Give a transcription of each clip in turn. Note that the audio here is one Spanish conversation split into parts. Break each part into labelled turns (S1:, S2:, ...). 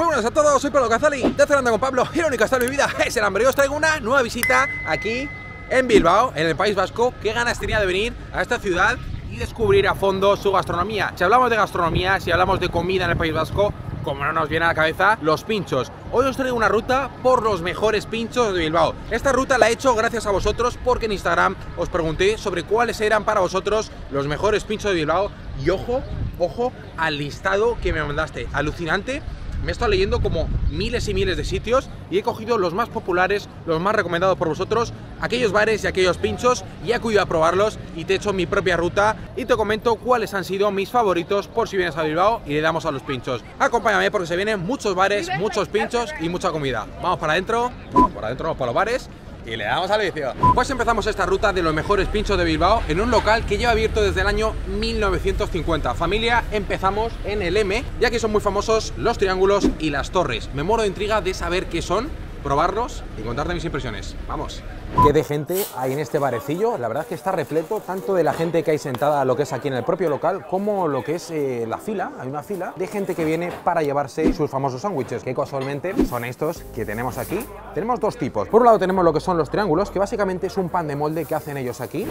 S1: Muy buenas a todos, soy Pablo Cazali, de Cenando con Pablo y única está mi vida es el hambre. Os traigo una nueva visita aquí en Bilbao, en el País Vasco. Qué ganas tenía de venir a esta ciudad y descubrir a fondo su gastronomía. Si hablamos de gastronomía, si hablamos de comida en el País Vasco, como no nos viene a la cabeza, los pinchos. Hoy os traigo una ruta por los mejores pinchos de Bilbao. Esta ruta la he hecho gracias a vosotros porque en Instagram os pregunté sobre cuáles eran para vosotros los mejores pinchos de Bilbao. Y ojo, ojo al listado que me mandaste. Alucinante me he estado leyendo como miles y miles de sitios y he cogido los más populares, los más recomendados por vosotros, aquellos bares y aquellos pinchos y he acudido a probarlos y te he hecho mi propia ruta y te comento cuáles han sido mis favoritos por si vienes a Bilbao y le damos a los pinchos. Acompáñame porque se vienen muchos bares, muchos pinchos y mucha comida. Vamos para adentro, vamos para adentro, vamos para los bares y le damos al vicio. Pues empezamos esta ruta de los mejores pinchos de Bilbao en un local que lleva abierto desde el año 1950. Familia, empezamos en el M, ya que son muy famosos los triángulos y las torres. Me muero de intriga de saber qué son, probarlos y contarte mis impresiones. Vamos. Qué de gente hay en este barecillo. La verdad es que está repleto tanto de la gente que hay sentada, lo que es aquí en el propio local, como lo que es eh, la fila. Hay una fila de gente que viene para llevarse sus famosos sándwiches, que casualmente son estos que tenemos aquí. Tenemos dos tipos. Por un lado tenemos lo que son los triángulos, que básicamente es un pan de molde que hacen ellos aquí.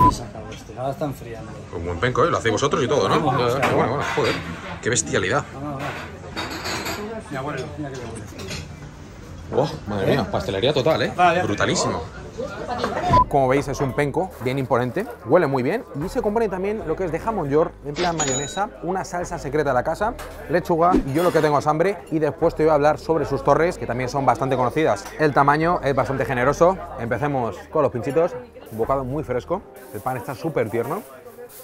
S2: Ahora está enfriando.
S1: Un buen penco, ¿eh? Lo hacéis vosotros y todo, ¿no?
S2: Bueno,
S1: bueno, bueno, joder. Qué bestialidad.
S2: Mi abuelo, mira que le
S1: Oh, madre mía, pastelería total, ¿eh?
S2: Vale.
S1: Brutalísimo. Como veis es un penco bien imponente, huele muy bien y se compone también lo que es de jamón york, en plan mayonesa, una salsa secreta de la casa, lechuga y yo lo que tengo es hambre y después te voy a hablar sobre sus torres que también son bastante conocidas. El tamaño es bastante generoso, empecemos con los pinchitos, un bocado muy fresco, el pan está súper tierno,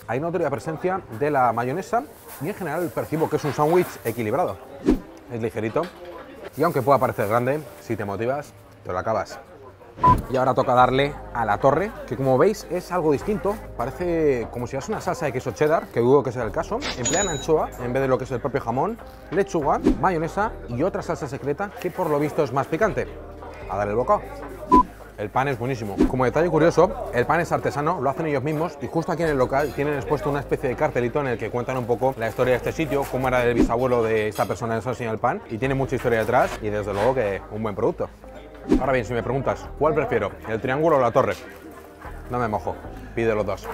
S1: hay notoria presencia de la mayonesa y en general percibo que es un sándwich equilibrado, es ligerito y aunque pueda parecer grande, si te motivas, te lo acabas. Y ahora toca darle a la torre, que como veis es algo distinto. Parece como si fuese una salsa de queso cheddar, que dudo que sea el caso. Emplean anchoa en vez de lo que es el propio jamón, lechuga, mayonesa y otra salsa secreta que por lo visto es más picante. A darle el bocado. El pan es buenísimo. Como detalle curioso, el pan es artesano, lo hacen ellos mismos y justo aquí en el local tienen expuesto una especie de cartelito en el que cuentan un poco la historia de este sitio, cómo era el bisabuelo de esta persona que nos ha enseñado el pan y tiene mucha historia detrás y desde luego que un buen producto. Ahora bien, si me preguntas, ¿cuál prefiero? ¿El triángulo o la torre? No me mojo, pide los dos.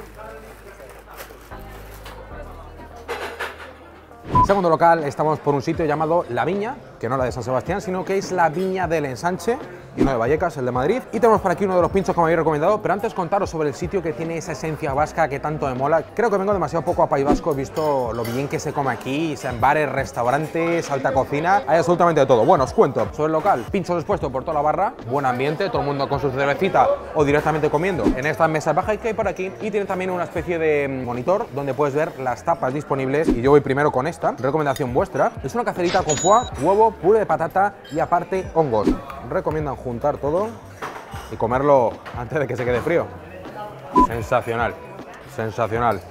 S1: Segundo local, estamos por un sitio llamado La Viña, que no la de San Sebastián, sino que es la Viña del Ensanche, y no de Vallecas, el de Madrid. Y tenemos por aquí uno de los pinchos que me habéis recomendado, pero antes contaros sobre el sitio que tiene esa esencia vasca que tanto me mola. Creo que vengo demasiado poco a País Vasco, he visto lo bien que se come aquí, en bares, restaurantes, alta cocina, hay absolutamente de todo. Bueno, os cuento sobre el local, pinchos expuestos por toda la barra, buen ambiente, todo el mundo con su cervecita o directamente comiendo en estas mesas bajas que hay por aquí y tiene también una especie de monitor donde puedes ver las tapas disponibles y yo voy primero con esta, recomendación vuestra, es una cacerita con foie, huevo, puré de patata y aparte hongos. Recomiendan juntar todo y comerlo antes de que se quede frío. Sensacional, sensacional.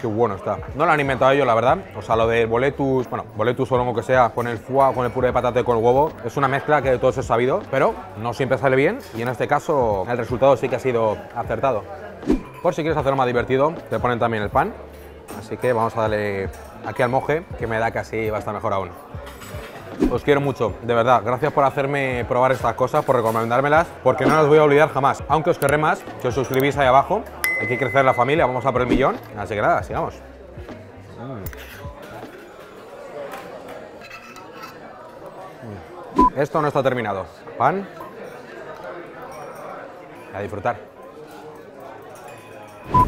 S1: Qué bueno está. No lo han inventado ellos, la verdad. O sea, lo del boletus, bueno, boletus o longo que sea, con el foie, con el puré de patata y con el huevo, es una mezcla que de todos es sabido, pero no siempre sale bien y en este caso el resultado sí que ha sido acertado. Por si quieres hacerlo más divertido, te ponen también el pan. Así que vamos a darle aquí al moje, que me da así va a estar mejor aún. Os quiero mucho, de verdad. Gracias por hacerme probar estas cosas, por recomendármelas, porque no las voy a olvidar jamás. Aunque os querré más, que os suscribís ahí abajo. Hay que crecer la familia, vamos a por el millón. Así que nada, sigamos. Mm. Esto no está terminado. Pan. A disfrutar.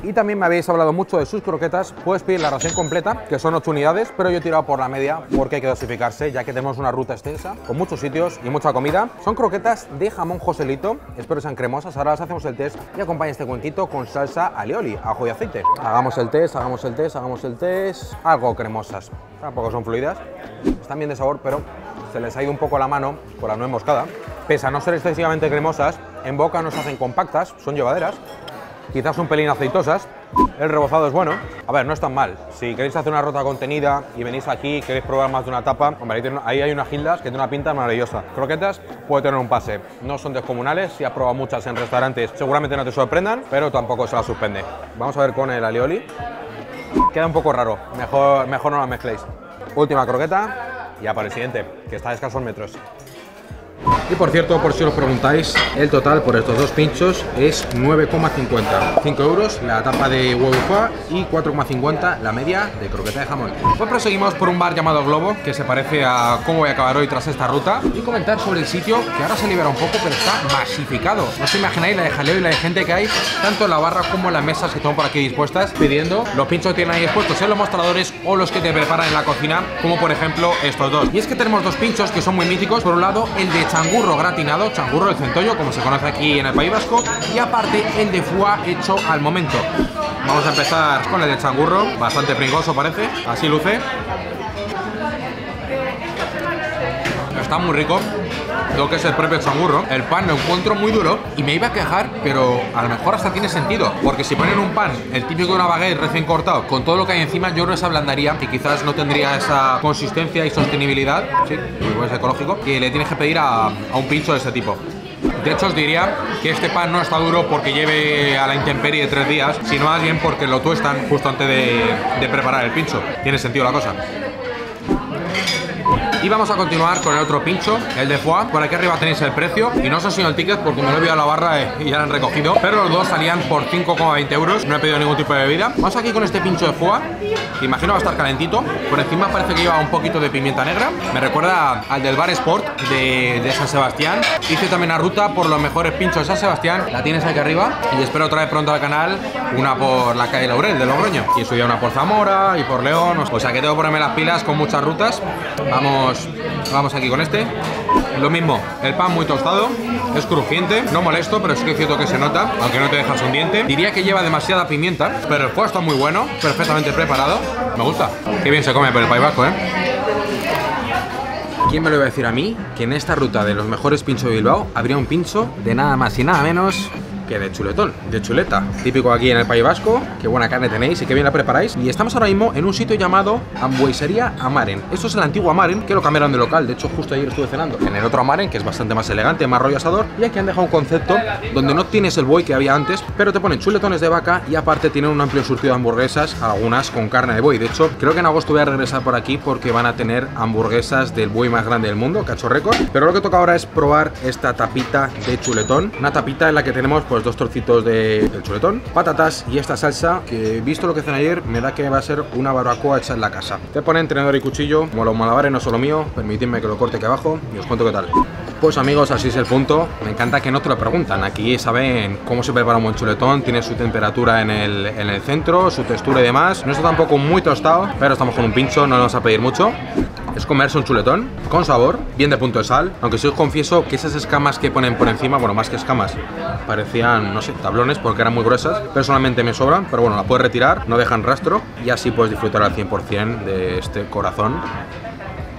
S1: Y también me habéis hablado mucho de sus croquetas. Puedes pedir la ración completa, que son 8 unidades, pero yo he tirado por la media porque hay que dosificarse, ya que tenemos una ruta extensa, con muchos sitios y mucha comida. Son croquetas de jamón joselito, espero sean cremosas. Ahora las hacemos el test y acompaña este cuentito con salsa alioli, ajo y aceite. Hagamos el test, hagamos el test, hagamos el test. Algo cremosas, tampoco son fluidas. Están bien de sabor, pero se les ha ido un poco la mano por la nuez moscada. Pese a no ser excesivamente cremosas, en boca nos hacen compactas, son llevaderas quizás un pelín aceitosas. El rebozado es bueno. A ver, no es tan mal. Si queréis hacer una ruta contenida y venís aquí y queréis probar más de una tapa, hombre, ahí, hay unas gildas que tienen una pinta maravillosa. Croquetas puede tener un pase. No son descomunales. Si has probado muchas en restaurantes, seguramente no te sorprendan, pero tampoco se las suspende. Vamos a ver con el alioli. Queda un poco raro. Mejor, mejor no las mezcléis. Última croqueta. ya para el siguiente, que está a escasos metros. Y por cierto, por si os preguntáis, el total por estos dos pinchos es 9,50. 5 euros la tapa de huevo y 4,50 la media de croqueta de jamón. Pues proseguimos por un bar llamado Globo, que se parece a cómo voy a acabar hoy tras esta ruta, y comentar sobre el sitio, que ahora se libera un poco, pero está masificado. No os imagináis la de jaleo y la de gente que hay, tanto en la barra como en las mesas que están por aquí dispuestas, pidiendo los pinchos que tienen ahí expuestos en los mostradores o los que te preparan en la cocina, como por ejemplo estos dos. Y es que tenemos dos pinchos que son muy míticos. Por un lado, el de changurro gratinado, changurro del centollo, como se conoce aquí en el País Vasco, y aparte el de foie hecho al momento. Vamos a empezar con el de changurro, bastante pringoso parece, así luce. Está muy rico lo que es el propio changurro. El pan lo encuentro muy duro y me iba a quejar, pero a lo mejor hasta tiene sentido. Porque si ponen un pan, el típico de una baguette recién cortado, con todo lo que hay encima, yo que se ablandaría y quizás no tendría esa consistencia y sostenibilidad, sí, muy es ecológico, que le tienes que pedir a, a un pincho de este tipo. De hecho, os diría que este pan no está duro porque lleve a la intemperie tres días, sino más bien porque lo tuestan justo antes de, de preparar el pincho. Tiene sentido la cosa. Y vamos a continuar con el otro pincho, el de foie. Por aquí arriba tenéis el precio. Y no os enseño el ticket porque me lo he a la barra y ya lo han recogido. Pero los dos salían por 5,20 euros. No he pedido ningún tipo de bebida. Vamos aquí con este pincho de foie. Que imagino va a estar calentito. Por encima parece que lleva un poquito de pimienta negra. Me recuerda al del Bar Sport de, de San Sebastián. Hice también una ruta por los mejores pinchos de San Sebastián. La tienes aquí arriba. Y espero traer pronto al canal una por la calle Laurel de Logroño. Y subía una por Zamora y por León. O sea que tengo que ponerme las pilas con muchas rutas. Vamos Vamos aquí con este. Lo mismo, el pan muy tostado, es crujiente, no molesto, pero sí que es cierto que se nota, aunque no te dejas un diente. Diría que lleva demasiada pimienta, pero el foie está muy bueno, perfectamente preparado. Me gusta. Qué bien se come por el País Vasco, ¿eh? ¿Quién me lo iba a decir a mí? Que en esta ruta de los mejores pinchos de Bilbao habría un pincho de nada más y nada menos de chuletón, de chuleta. Típico aquí en el País Vasco, qué buena carne tenéis y qué bien la preparáis. Y estamos ahora mismo en un sitio llamado Hamburguesería Amaren. Esto es el antiguo Amaren, que lo cambiaron de local. De hecho, justo ayer estuve cenando en el otro Amaren, que es bastante más elegante, más rollo asador. Y aquí han dejado un concepto donde no tienes el buey que había antes, pero te ponen chuletones de vaca y aparte tienen un amplio surtido de hamburguesas, algunas con carne de buey. De hecho, creo que en agosto voy a regresar por aquí porque van a tener hamburguesas del buey más grande del mundo, cacho récord. Pero lo que toca ahora es probar esta tapita de chuletón. Una tapita en la que tenemos pues dos trocitos de, del chuletón, patatas y esta salsa que visto lo que hacen ayer me da que va a ser una barbacoa hecha en la casa. Te ponen tenedor y cuchillo, como los malabares no son lo mío, permitidme que lo corte aquí abajo y os cuento qué tal. Pues amigos, así es el punto. Me encanta que no te lo preguntan. Aquí saben cómo se prepara un buen chuletón, tiene su temperatura en el, en el centro, su textura y demás. No está tampoco muy tostado, pero estamos con un pincho, no nos vamos a pedir mucho. Es comerse un chuletón con sabor, bien de punto de sal. Aunque sí os confieso que esas escamas que ponen por encima, bueno, más que escamas, parecían, no sé, tablones porque eran muy gruesas. Personalmente me sobran, pero bueno, la puedes retirar, no dejan rastro y así puedes disfrutar al 100% de este corazón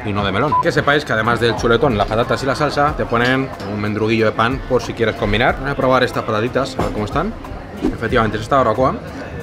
S1: y no de melón. Que sepáis que además del chuletón, las patatas y la salsa, te ponen un mendruguillo de pan por si quieres combinar. Voy a probar estas patatitas, a ver cómo están. Efectivamente, es esta barbacoa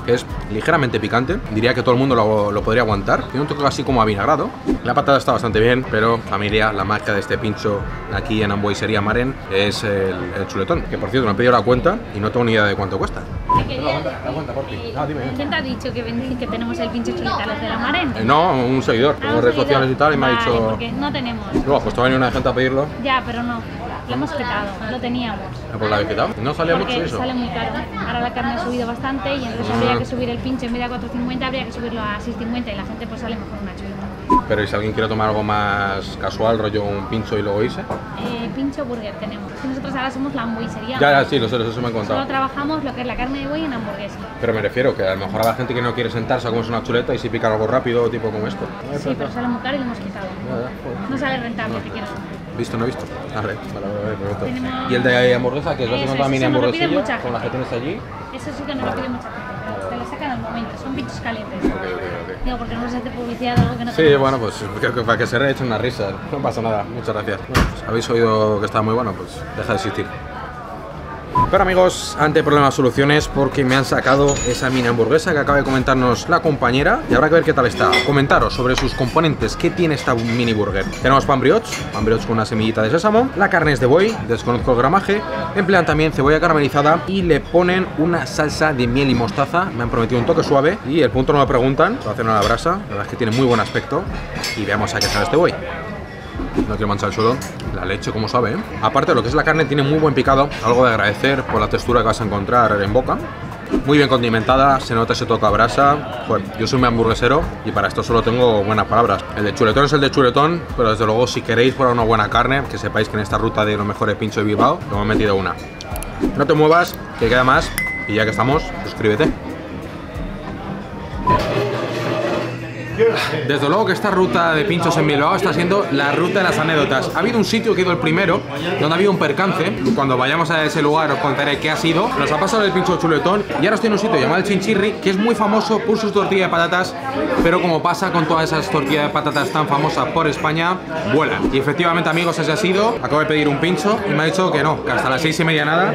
S1: que es ligeramente picante. Diría que todo el mundo lo, lo, podría aguantar. Tiene un toque así como avinagrado. La patata está bastante bien, pero familia, la marca de este pincho aquí en Hamburguesería Maren es el, el, chuletón. Que por cierto, me he pedido la cuenta y no tengo ni idea de cuánto cuesta.
S3: Por ti. Ah, dime. ¿Quién te ha dicho que, que tenemos el pincho chuleta, los de la Maren?
S1: Eh, no, un seguidor.
S3: Ah,
S1: en
S3: un
S1: redes
S3: seguidor.
S1: sociales y tal, y me ha
S3: Vale,
S1: dicho.
S3: porque no tenemos.
S1: Luego, pues te va a venir una gente a pedirlo.
S3: Ya, pero no. Lo hemos quitado. Lo teníamos.
S1: Ah, Pues la habéis quitado. No salía
S3: Porque
S1: mucho eso.
S3: sale muy caro. Ahora la carne ha subido bastante y entonces
S1: Ah.
S3: habría que subir el pincho en vez de a 4.50 habría que subirlo a 6.50 y la gente pues sale mejor una chuleta.
S1: Pero ¿y si alguien quiere tomar algo más casual, rollo un pincho y luego irse?
S3: Eh, pincho burger tenemos. Nosotros ahora somos la hamburguesería.
S1: Ya, ya, sí, lo sé, eso me han
S3: Solo
S1: contado.
S3: trabajamos lo que es la carne de buey en hamburguesa.
S1: Pero me refiero que a lo mejor a la gente que no quiere sentarse a comerse una chuleta y si pica algo rápido, tipo como esto.
S3: Sí, pero sale muy caro y lo hemos quitado. No sale rentable, te quiero.
S1: Visto, no visto. Vale, vale, vale, perfecto.
S3: Tenemos-
S1: Y el de hamburguesa, que es una
S3: eso
S1: mini hamburguesilla, con la que tienes allí.
S3: Eso sí que no lo pide mucha gente. Sacan al momento. Son pinchos calientes. Digo, porque no nos hace publicidad de algo que no
S1: Sí,
S3: tenemos.
S1: bueno, pues creo que para que se ríe echen una risa. No pasa nada, muchas gracias. Bueno, pues, habéis oído que está muy bueno, pues deja de existir. Pero amigos, ante problemas soluciones porque me han sacado esa mini hamburguesa que acaba de comentarnos la compañera. Y habrá que ver qué tal está. Comentaros sobre sus componentes, qué tiene esta mini burger. Tenemos pan brioche, pan brioche con una semillita de sésamo, la carne es de buey, desconozco el gramaje, emplean también cebolla caramelizada y le ponen una salsa de miel y mostaza, me han prometido un toque suave. Y el punto no lo preguntan, lo hacen a la brasa, la verdad es que tiene muy buen aspecto. Y veamos a qué sabe este buey. No quiero manchar el suelo. La leche, como sabe, ¿eh? Aparte, lo que es la carne tiene muy buen picado, algo de agradecer por la textura que vas a encontrar en boca. Muy bien condimentada, se nota ese toque a brasa. Joder, yo soy un hamburguesero y para esto solo tengo buenas palabras. El de chuletón es el de chuletón, pero desde luego si queréis probar una buena carne, que sepáis que en esta ruta de los mejores pinchos de Bilbao, lo hemos metido una. No te muevas, que queda más. Y ya que estamos, suscríbete. Desde luego que esta ruta de pinchos en Bilbao está siendo la ruta de las anécdotas. Ha habido un sitio que he ido el primero, donde ha habido un percance. Cuando vayamos a ese lugar os contaré qué ha sido. Nos ha pasado el pincho chuletón y ahora estoy en un sitio llamado el Chinchirri, que es muy famoso por sus tortillas de patatas, pero como pasa con todas esas tortillas de patatas tan famosas por España, vuelan. Y efectivamente, amigos, ese ha sido. Acabo de pedir un pincho y me ha dicho que no, que hasta las seis y media nada,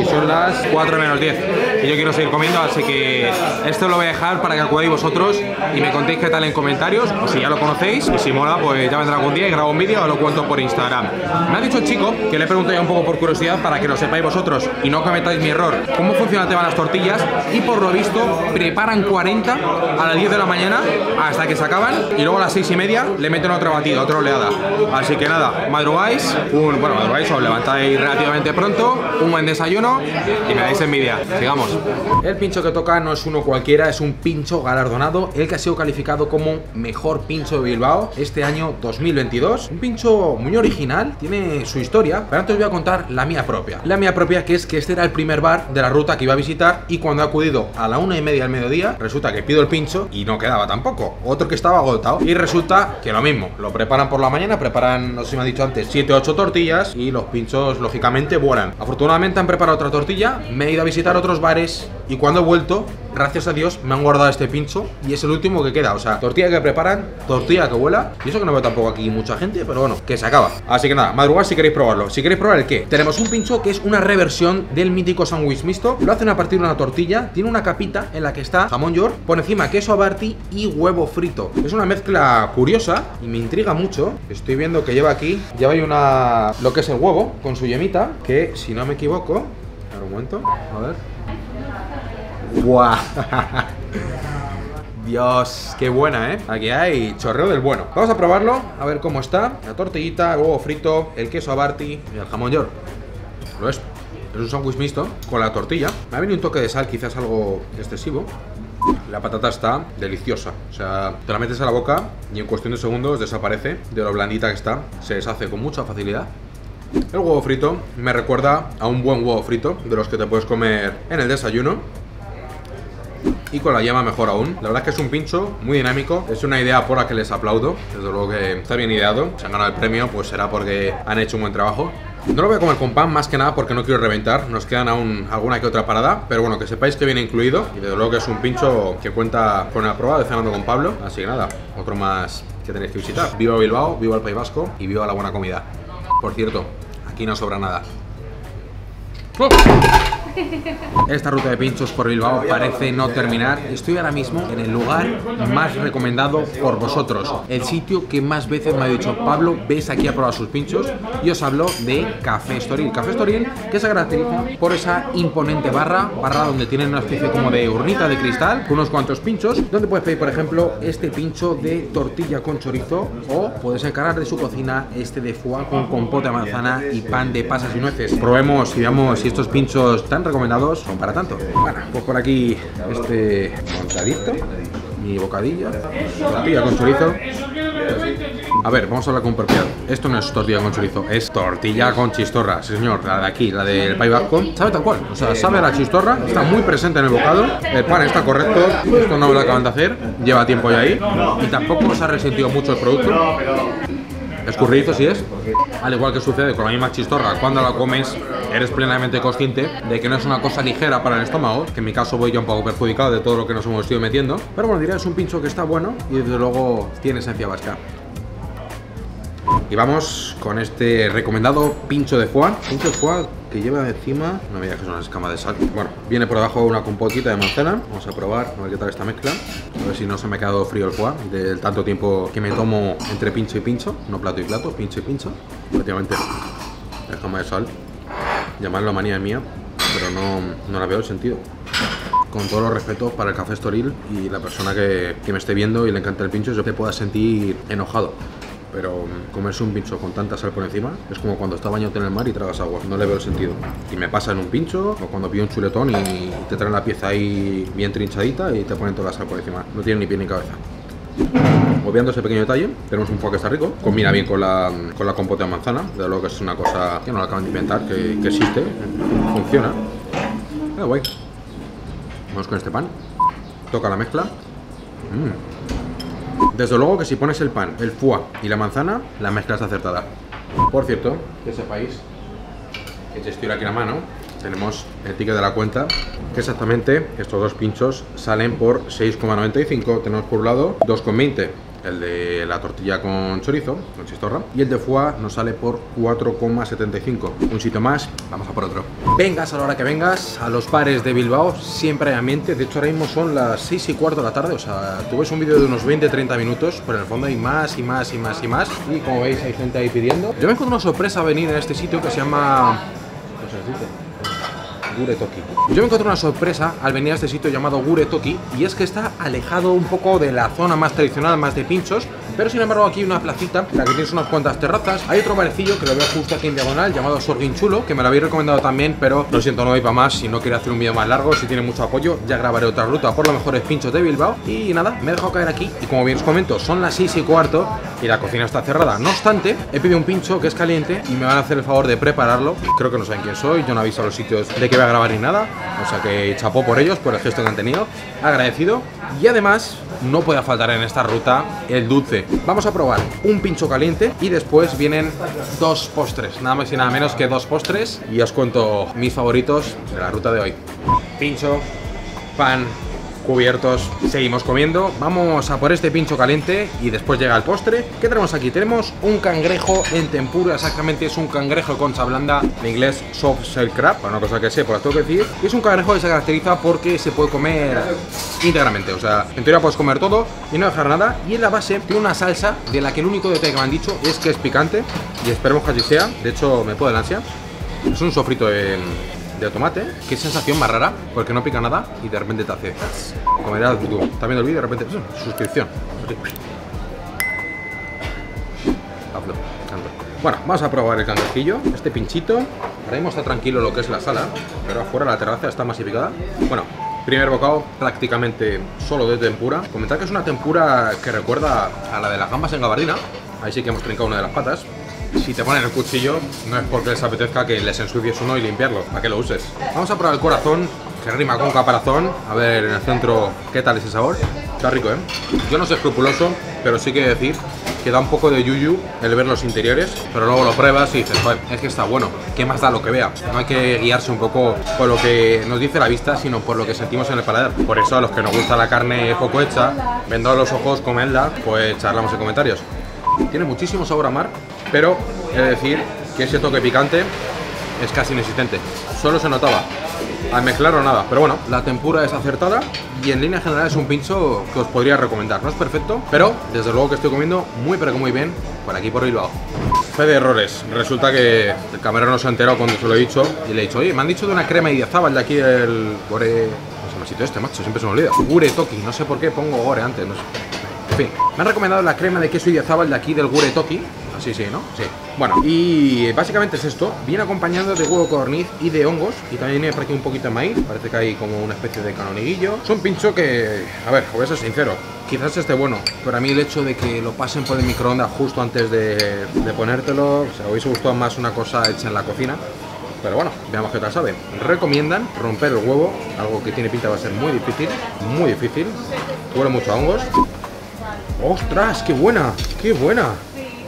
S1: y son las 4 menos 10. Y yo quiero seguir comiendo, así que esto lo voy a dejar para que acudáis vosotros y me contéis qué tal en comentarios, si ya lo conocéis, y si mola, pues ya vendrá algún día y grabo un vídeo o lo cuento por Instagram. Me ha dicho el chico, que le he preguntado ya un poco por curiosidad para que lo sepáis vosotros y no cometáis mi error, cómo funciona el tema de las tortillas, y por lo visto preparan 40 a las 10 de la mañana hasta que se acaban, y luego a las 6 y media le meten otro batido, otra oleada. Así que nada, madrugáis, un, bueno, madrugáis os levantáis relativamente pronto, un buen desayuno y me dais envidia. Sigamos. El pincho que toca no es uno cualquiera, es un pincho galardonado, el que ha sido calificado como mejor pincho de Bilbao este año 2022. Un pincho muy original, tiene su historia, pero antes voy a contar la mía propia. La mía propia que es que este era el primer bar de la ruta que iba a visitar y cuando he acudido a la una y media del mediodía, resulta que pido el pincho y no quedaba tampoco. Otro que estaba agotado y resulta que lo mismo, lo preparan por la mañana, preparan, no sé si me han dicho antes, 7 o 8 tortillas y los pinchos lógicamente vuelan. Afortunadamente han preparado otra tortilla, me he ido a visitar otros bares y cuando he vuelto, gracias a Dios, me han guardado este pincho y es el último que queda. O sea, tortilla que preparan, tortilla que vuela. Y eso que no veo tampoco aquí mucha gente, pero bueno, que se acaba. Así que nada, madrugad si queréis probarlo. Si queréis probar el qué, tenemos un pincho que es una reversión del mítico sándwich mixto. Lo hacen a partir de una tortilla, tiene una capita en la que está jamón york, por encima queso abarti y huevo frito. Es una mezcla curiosa y me intriga mucho. Estoy viendo que lleva aquí, lleva ahí una, lo que es el huevo con su yemita, que si no me equivoco, a ver un momento, a ver. ¡Guau! Dios, qué buena, ¿eh? Aquí hay chorreo del bueno. Vamos a probarlo, a ver cómo está. La tortillita, el huevo frito, el queso abarti y el jamón york. Lo es. Es un sándwich mixto con la tortilla. Me ha venido un toque de sal, quizás algo excesivo. La patata está deliciosa. O sea, te la metes a la boca y en cuestión de segundos desaparece de lo blandita que está. Se deshace con mucha facilidad. El huevo frito me recuerda a un buen huevo frito, de los que te puedes comer en el desayuno y con la llama mejor aún. La verdad es que es un pincho muy dinámico, es una idea por la que les aplaudo, desde luego que está bien ideado. Si han ganado el premio, pues será porque han hecho un buen trabajo. No lo voy a comer con pan más que nada porque no quiero reventar, nos quedan aún alguna que otra parada, pero bueno, que sepáis que viene incluido y desde luego que es un pincho que cuenta con la prueba de cenando con Pablo, así que nada, otro más que tenéis que visitar. Viva Bilbao, viva el País Vasco y viva la buena comida. Por cierto, aquí no sobra nada. Esta ruta de pinchos por Bilbao parece no terminar. Estoy ahora mismo en el lugar más recomendado por vosotros. El sitio que más veces me ha dicho Pablo, ves aquí a probar sus pinchos. Y os hablo de Café Estoril. Café Estoril que se caracteriza por esa imponente barra, barra donde tienen una especie como de urnita de cristal, con unos cuantos pinchos, donde puedes pedir, por ejemplo, este pincho de tortilla con chorizo o puedes encargar de su cocina este de foie con compote de manzana y pan de pasas y nueces. Probemos y veamos si estos pinchos tan recomendados son para tanto. Bueno, pues por aquí este montadito, mi bocadillo, tortilla con chorizo. A ver, vamos a hablar con propiedad. Esto no es tortilla con chorizo, es tortilla con chistorra, sí, señor. La de aquí, la del País Vasco, sabe tal cual. O sea, sabe a la chistorra, está muy presente en el bocado. El pan está correcto, esto no me lo acaban de hacer, lleva tiempo ya ahí. Y tampoco se ha resentido mucho el producto. Escurridizo sí es, al igual que sucede con la misma chistorra, cuando la comes eres plenamente consciente de que no es una cosa ligera para el estómago, que en mi caso voy yo un poco perjudicado de todo lo que nos hemos ido metiendo, pero bueno, diría es un pincho que está bueno y desde luego tiene esencia vasca. Y vamos con este recomendado pincho de foie, pincho de foie que lleva encima, no me digas que es una escama de sal. Bueno, viene por debajo una compotita de manzana. Vamos a probar, a ver qué tal esta mezcla. A ver si no se me ha quedado frío el foie del tanto tiempo que me tomo entre pincho y pincho. No plato y plato, pincho y pincho. Efectivamente, escama de sal. Llamarlo manía mía, pero no, no la veo el sentido. Con todos los respetos para el café Estoril y la persona que, que me esté viendo y le encanta el pincho, yo te pueda sentir enojado pero mm, comerse un pincho con tanta sal por encima es como cuando estás bañándote en el mar y tragas agua. No le veo el sentido. Y me pasa en un pincho o cuando pido un chuletón y te traen la pieza ahí bien trinchadita y te ponen toda la sal por encima. No tiene ni pie ni cabeza. Obviando ese pequeño detalle, tenemos un foie que está rico, combina bien con la, con la compota de manzana, de lo que es una cosa que no la acaban de inventar, que, existe, funciona. Ah, guay. Vamos con este pan. Toca la mezcla. Mm. Desde luego que si pones el pan, el foie y la manzana, la mezcla es acertada. Por cierto, que sepáis que si estoy aquí la mano, tenemos el ticket de la cuenta, que exactamente estos dos pinchos salen por 6,95. Tenemos por un lado 2,20 el de la tortilla con chorizo, con chistorra, y el de foie nos sale por 4,75. Un sitio más, vamos a por otro. Vengas a la hora que vengas, a los pares de Bilbao, siempre hay ambiente. De hecho, ahora mismo son las 6 y cuarto de la tarde, o sea, tú un vídeo de unos 20-30 minutos, pero en el fondo hay más y más y más y más. Y como veis, hay gente ahí pidiendo. Yo me encuentro una sorpresa venir en este sitio que se llama... Yo me encontré una sorpresa al venir a este sitio llamado Gure Toki y es que está alejado un poco de la zona más tradicional, más de pinchos, pero sin embargo aquí hay una placita en la que tienes unas cuantas terrazas. Hay otro barecillo que lo veo justo aquí en diagonal llamado Sorguin Chulo, que me lo habéis recomendado también, pero lo siento, no voy para más. Si no quiero hacer un vídeo más largo, si tiene mucho apoyo, ya grabaré otra ruta por los mejores pinchos de Bilbao. Y nada, me he dejado caer aquí y como bien os comento, son las 6 y cuarto y la cocina está cerrada. No obstante, he pedido un pincho que es caliente y me van a hacer el favor de prepararlo. Creo que no saben quién soy, yo no aviso a los sitios de que voy a grabar ni nada. O sea que chapó por ellos, por el gesto que han tenido. Agradecido. Y además, no puede faltar en esta ruta el dulce. Vamos a probar un pincho caliente y después vienen dos postres. Nada más y nada menos que dos postres. Y os cuento mis favoritos de la ruta de hoy. Pincho, pan, cubiertos. Seguimos comiendo. Vamos a por este pincho caliente y después llega el postre. ¿Qué tenemos aquí? Tenemos un cangrejo en tempura. Exactamente es un cangrejo de concha blanda. En inglés soft shell crab, una cosa que sé, por tengo que decir. Y es un cangrejo que se caracteriza porque se puede comer íntegramente. O sea, en teoría puedes comer todo y no dejar nada. Y en la base tiene una salsa de la que el único detalle que me han dicho es que es picante. Y esperemos que así sea. De hecho, me puedo el ansia. Es un sofrito en, de tomate. Qué sensación más rara, porque no pica nada y de repente te hace. Como dirás tú, viendo el vídeo de repente. Suscripción. Hazlo. Bueno, vamos a probar el cangrejillo, este pinchito. Ahora mismo está tranquilo lo que es la sala, pero afuera la terraza está masificada. Bueno, primer bocado prácticamente solo de tempura. Comentar que es una tempura que recuerda a la de las gambas en gabardina. Ahí sí que hemos trincado una de las patas si te ponen el cuchillo, no es porque les apetezca que les ensucies uno y limpiarlo, para que lo uses. Vamos a probar el corazón, que rima con caparazón. A ver en el centro qué tal ese sabor. Está rico, ¿eh? Yo no soy escrupuloso, pero sí que decir que da un poco de yuyu el ver los interiores, pero luego lo pruebas y dices, joder, es que está bueno, ¿qué más da lo que vea? No hay que guiarse un poco por lo que nos dice la vista, sino por lo que sentimos en el paladar. Por eso a los que nos gusta la carne poco hecha, vendado los ojos, comelda, pues charlamos en comentarios. Tiene muchísimo sabor a mar, pero he de decir que ese toque picante es casi inexistente. Solo se notaba. Al mezclarlo nada. Pero bueno, la tempura es acertada y en línea general es un pincho que os podría recomendar. No es perfecto, pero desde luego que estoy comiendo muy pero que muy bien por aquí por Bilbao. Fe de errores. Resulta que el camarero no se ha enterado cuando se lo he dicho y le he dicho, oye, me han dicho de una crema y el de aquí del Gore... No sé, me sitio este, macho, siempre se me olvida. Gure Toki, no sé por qué pongo Gore antes, no sé. En fin, me han recomendado la crema de queso y de aquí del Gure Toki Sí, sí, ¿no? Sí. Bueno, y básicamente es esto. Viene acompañado de huevo codorniz y de hongos. Y también viene por aquí un poquito de maíz. Parece que hay como una especie de canoniguillo. Es un pincho que, a ver, voy a ser sincero. Quizás esté bueno, pero a mí el hecho de que lo pasen por el microondas justo antes de, de ponértelo, o sea, hubiese gustado más una cosa hecha en la cocina. Pero bueno, veamos qué tal sabe. Recomiendan romper el huevo, algo que tiene pinta va a ser muy difícil, muy difícil. Huele mucho a hongos. ¡Ostras, qué buena! ¡Qué buena!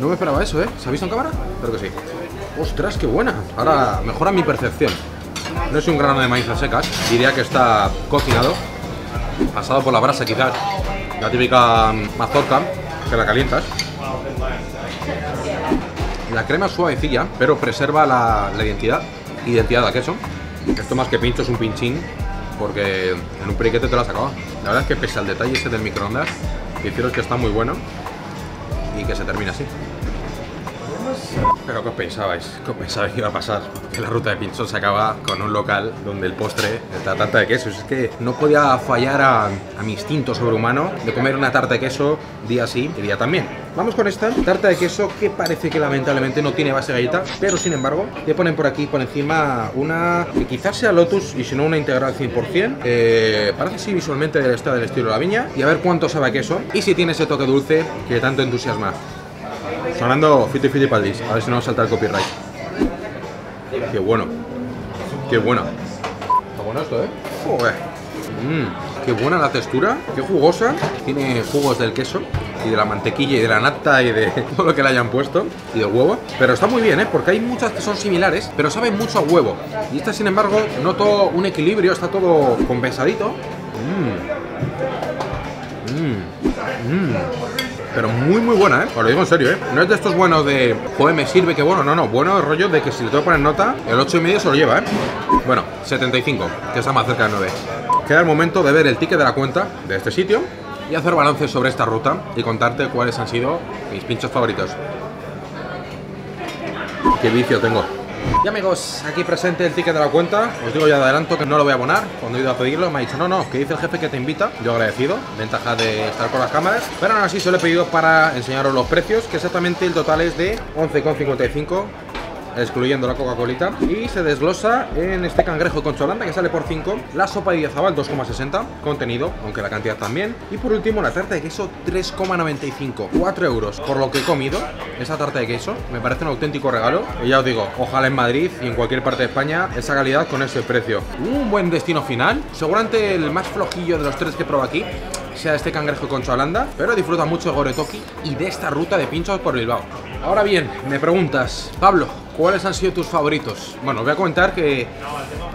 S1: No me esperaba eso, ¿eh? ¿Se ha visto en cámara? Creo que sí. ¡Ostras, qué buena! Ahora mejora mi percepción. No es un grano de maíz a secas. Diría que está cocinado. Pasado por la brasa, quizás. La típica mazorca, que la calientas. La crema es suavecilla, pero preserva la, identidad. Identidad de queso. Esto más que pincho es un pinchín, porque en un periquete te lo has acabado. La verdad es que pese al detalle ese del microondas, deciros que está muy bueno y que se termina así. Pero ¿qué os pensabais? ¿Qué os pensabais que iba a pasar? Que la ruta de pinchos se acaba con un local donde el postre la tarta de queso. Es que no podía fallar a, mi instinto sobrehumano de comer una tarta de queso día sí y día también. Vamos con esta tarta de queso que parece que lamentablemente no tiene base galleta, pero sin embargo, te ponen por aquí por encima una que quizás sea Lotus y si no una integral 100%. Eh, parece así visualmente está del estilo de la viña. Y a ver cuánto sabe a queso y si tiene ese toque dulce que tanto entusiasma. Sonando Fiti Fiti Paldis, a ver si no nos salta el copyright. Qué bueno, qué bueno. Está bueno esto, ¿eh? Joder. Mmm, qué buena la textura, qué jugosa. Tiene jugos del queso y de la mantequilla y de la nata y de todo lo que le hayan puesto y del huevo. Pero está muy bien, ¿eh? Porque hay muchas que son similares, pero saben mucho a huevo. Y esta, sin embargo, noto un equilibrio, está todo compensadito. Mmm. Mmm. Pero muy, muy buena, ¿eh? Os lo digo en serio, ¿eh? No es de estos buenos de, joder, me sirve, que bueno. No, no, bueno el rollo de que si le tengo que poner nota, el 8 y medio se lo lleva, ¿eh? Bueno, 75, que está más cerca del 9. Queda el momento de ver el ticket de la cuenta de este sitio y hacer balance sobre esta ruta y contarte cuáles han sido mis pinchos favoritos. Qué vicio tengo. Y amigos, aquí presente el ticket de la cuenta. Os digo ya de adelanto que no lo voy a abonar. Cuando he ido a pedirlo me ha dicho, no, no, que dice el jefe que te invita Yo agradecido, ventaja de estar con las cámaras. Pero aún así se lo he pedido para enseñaros los precios Que exactamente el total es de 11,55 excluyendo la Coca-Colita. Y se desglosa en este cangrejo con cholanda que sale por 5, la sopa de diazabal 2,60, contenido, aunque la cantidad también. Y por último la tarta de queso 3,95, 4 euros por lo que he comido. Esa tarta de queso me parece un auténtico regalo. Y ya os digo, ojalá en Madrid y en cualquier parte de España esa calidad con ese precio. Un buen destino final, seguramente el más flojillo de los tres que probado aquí sea este cangrejo con cholanda, pero disfruta mucho de Goretoki y de esta ruta de pinchos por Bilbao. Ahora bien, me preguntas, Pablo, ¿cuáles han sido tus favoritos? Bueno, voy a comentar que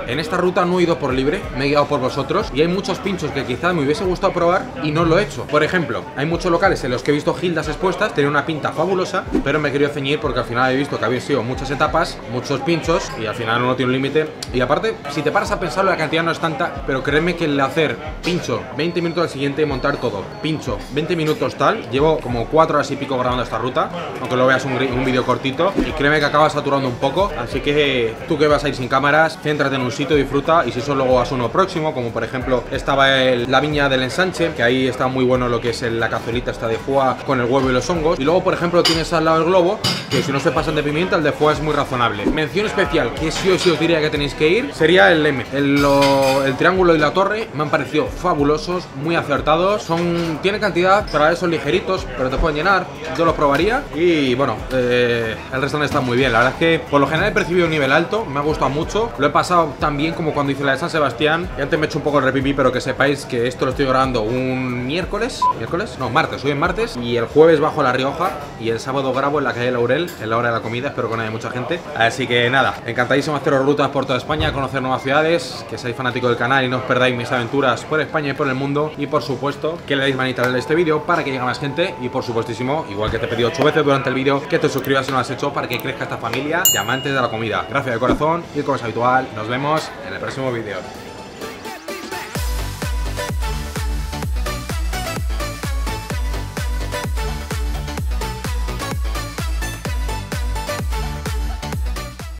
S1: en esta ruta no he ido por libre, me he guiado por vosotros y hay muchos pinchos que quizás me hubiese gustado probar y no lo he hecho. Por ejemplo, hay muchos locales en los que he visto gildas expuestas, tienen una pinta fabulosa, pero me he querido ceñir porque al final he visto que habían sido muchas etapas, muchos pinchos y al final uno tiene un límite. Y aparte, si te paras a pensarlo, la cantidad no es tanta, pero créeme que el hacer pincho 20 minutos al siguiente y montar todo, pincho 20 minutos tal, llevo como 4 horas y pico grabando esta ruta, aunque lo veas un, un vídeo cortito, y créeme que acaba saturando un poco, así que tú que vas a ir sin cámaras, céntrate en un sitio, disfruta y si eso luego vas uno próximo, como por ejemplo estaba la viña del ensanche, que ahí está muy bueno lo que es la cazuelita esta de foie con el huevo y los hongos. Y luego por ejemplo tienes al lado el globo, que si no se pasan de pimienta, el de foie es muy razonable. Mención especial, que sí os diría que tenéis que ir, sería el M. El, lo, el triángulo y la torre me han parecido fabulosos, muy acertados. Son, tiene cantidad, para eso ligeritos, pero te pueden llenar. Yo los probaría y bueno, eh, el restaurante está muy bien. La verdad es que por lo general he percibido un nivel alto, me ha gustado mucho. Lo he pasado tan bien como cuando hice la de San Sebastián. Y antes me he hecho un poco el repipi, pero que sepáis que esto lo estoy grabando un miércoles. ¿Miércoles? No, martes. Hoy es martes. Y el jueves bajo La Rioja. Y el sábado grabo en la calle Laurel, en la hora de la comida. Espero que no haya mucha gente. Así que nada, encantadísimo haceros rutas por toda España, conocer nuevas ciudades. Que seáis fanáticos del canal y no os perdáis mis aventuras por España y por el mundo. Y por supuesto, que le deis manita a este vídeo para que llegue más gente. Y por supuestísimo, igual que te he pedido ocho veces durante el vídeo, que te suscribas si no lo has hecho para que crezca esta familia de amantes de la comida. Gracias de corazón y como es habitual, nos en el próximo vídeo.